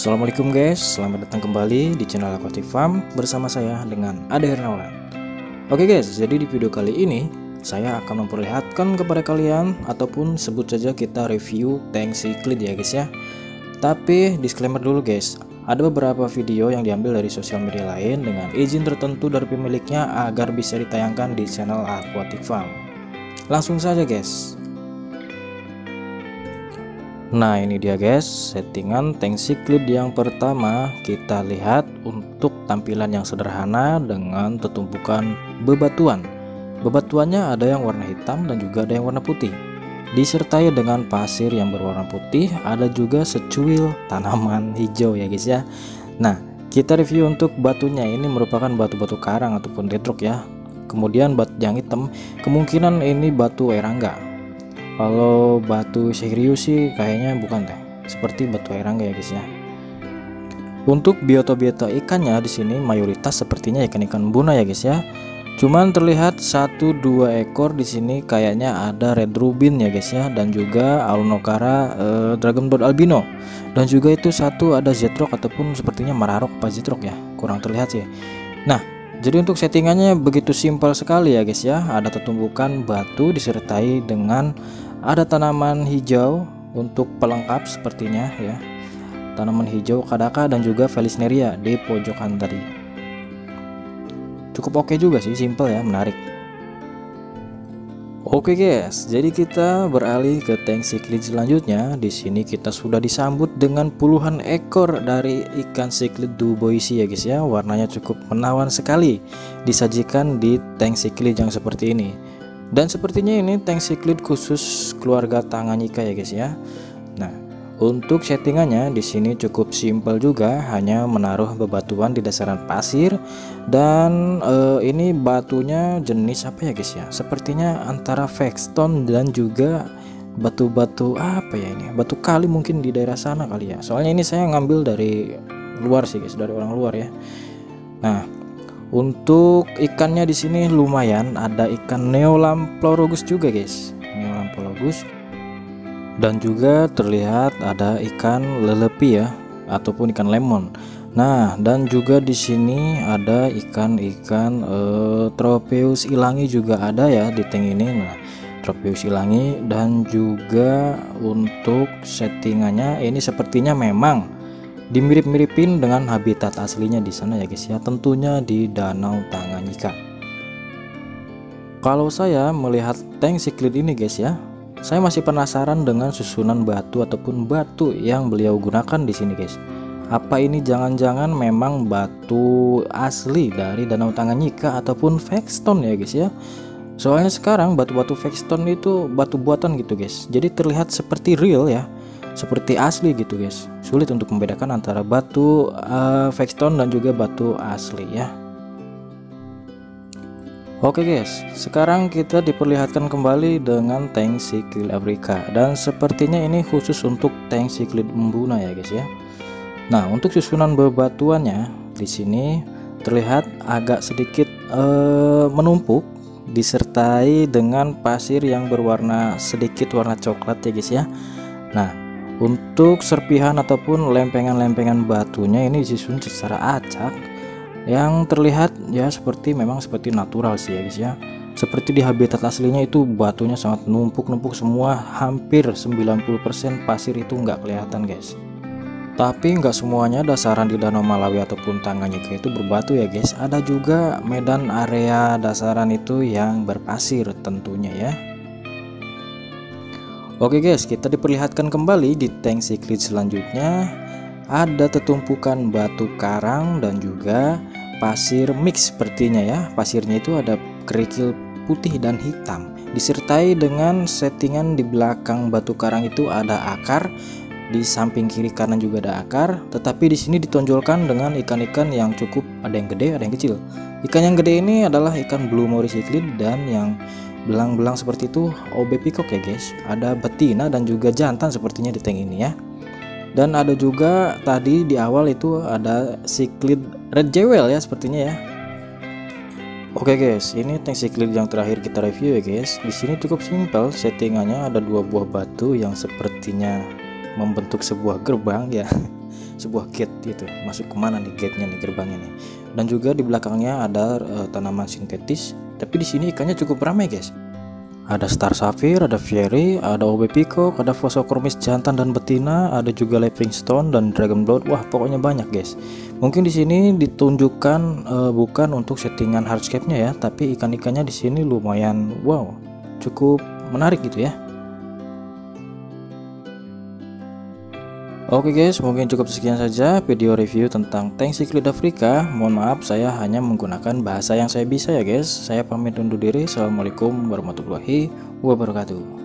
Assalamualaikum guys, selamat datang kembali di channel Aquatic Farm bersama saya dengan Ade Hernawan. Oke guys, jadi di video kali ini saya akan memperlihatkan kepada kalian ataupun sebut saja kita review tank cichlid ya guys ya. Tapi disclaimer dulu guys, ada beberapa video yang diambil dari sosial media lain dengan izin tertentu dari pemiliknya agar bisa ditayangkan di channel Aquatic Farm. Langsung saja guys, Nah ini dia guys. Settingan tank cichlid yang pertama kita lihat untuk tampilan yang sederhana dengan tertumpukan bebatuan. Bebatuannya ada yang warna hitam dan juga ada yang warna putih. Disertai dengan pasir yang berwarna putih ada juga secuil tanaman hijau ya guys ya. Nah kita review untuk batunya. Ini merupakan batu-batu karang ataupun detrok ya. Kemudian batu yang hitam kemungkinan ini batu erangga kalau batu serius sih kayaknya bukan teh. Seperti batu erangga ya guys ya. Untuk biota-biota ikannya di sini mayoritas sepertinya ikan-ikan buna ya guys ya. Cuman terlihat satu dua ekor di sini kayaknya ada red rubin ya guys ya. Dan juga alunokara eh, dragon bird albino. Dan juga itu satu ada zetrok ataupun sepertinya mararok apa zetrok ya? Kurang terlihat sih. Nah jadi untuk settingannya begitu simpel sekali ya guys ya. Ada tertumbukan batu disertai dengan ada tanaman hijau untuk pelengkap sepertinya ya. Tanaman hijau kadaka dan juga felisneria di pojokan tadi. Cukup oke juga sih simple ya menarik Oke guys, jadi kita beralih ke tank cichlid selanjutnya. Di sini kita sudah disambut dengan puluhan ekor dari ikan cichlid duboisi ya guys ya. Warnanya cukup menawan sekali disajikan di tank cichlid yang seperti ini. Dan sepertinya ini tank cichlid khusus keluarga Tanganyika ya guys ya. Untuk settingannya di sini cukup simpel juga, hanya menaruh bebatuan di dasaran pasir dan uh, ini batunya jenis apa ya guys ya? Sepertinya antara Vexstone dan juga batu-batu apa ya ini? Batu kali mungkin di daerah sana kali ya. Soalnya ini saya ngambil dari luar sih guys, dari orang luar ya. Nah, untuk ikannya di sini lumayan, ada ikan Neolamplorogus juga, guys. Neolamplorogus. Dan juga terlihat ada ikan lelepi ya, ataupun ikan lemon. Nah, dan juga di sini ada ikan-ikan uh, Tropeus ilangi juga ada ya di tank ini. Nah, Tropeus ilangi dan juga untuk settingannya ini sepertinya memang dimirip-miripin dengan habitat aslinya di sana ya guys ya tentunya di Danau Tanganyika kalau saya melihat tank cichlid ini guys ya saya masih penasaran dengan susunan batu ataupun batu yang beliau gunakan di sini guys. Apa ini jangan-jangan memang batu asli dari Danau Tanganyika ataupun Vexstone ya guys ya? Soalnya sekarang batu-batu Vexstone itu batu buatan gitu guys. Jadi terlihat seperti real ya seperti asli gitu guys. Sulit untuk membedakan antara batu uh, dan juga batu asli ya Oke guys, sekarang kita diperlihatkan kembali dengan tank Sikil Afrika dan sepertinya ini khusus untuk tank Sikil Embuna ya guys ya. Nah, untuk susunan bebatuannya di sini terlihat agak sedikit uh, menumpuk disertai dengan pasir yang berwarna sedikit warna coklat ya guys ya. Nah, untuk serpihan ataupun lempengan-lempengan batunya ini disusun secara acak yang terlihat ya seperti memang seperti natural sih ya guys ya. Seperti di habitat aslinya itu batunya sangat numpuk-numpuk semua hampir 90% pasir itu nggak kelihatan guys. Tapi nggak semuanya dasaran di Danau Malawi ataupun Tanganyika itu berbatu ya guys. Ada juga medan area dasaran itu yang berpasir tentunya ya. Oke guys, kita diperlihatkan kembali di tank cichlid selanjutnya. Ada tertumpukan batu karang dan juga pasir mix sepertinya ya. Pasirnya itu ada kerikil putih dan hitam. Disertai dengan settingan di belakang batu karang itu ada akar, di samping kiri kanan juga ada akar, tetapi di sini ditonjolkan dengan ikan-ikan yang cukup ada yang gede, ada yang kecil. Ikan yang gede ini adalah ikan blue mori cichlid dan yang belang-belang seperti itu OB peacock ya guys ada betina dan juga jantan sepertinya di tank ini ya dan ada juga tadi di awal itu ada cichlid red jewel ya sepertinya ya. Oke guys, ini tank cichlid yang terakhir kita review ya guys. Di sini cukup simpel. Settingannya ada dua buah batu yang sepertinya membentuk sebuah gerbang ya. sebuah gate gitu. Masuk ke mana nih gate-nya nih gerbangnya nih? Dan juga di belakangnya ada uh, tanaman sintetis. Tapi di sini ikannya cukup ramai guys ada Star Sapphire, ada Fairy, ada OB Peacock, ada Phosochromis jantan dan betina, ada juga Stone dan Dragon Blood. Wah, pokoknya banyak, guys. Mungkin di sini ditunjukkan uh, bukan untuk settingan hardscape-nya ya, tapi ikan-ikannya di sini lumayan wow, cukup menarik gitu ya. Oke guys, mungkin cukup sekian saja video review tentang tank Cyclid Afrika. Mohon maaf saya hanya menggunakan bahasa yang saya bisa ya guys. Saya pamit undur diri. Assalamualaikum warahmatullahi wabarakatuh.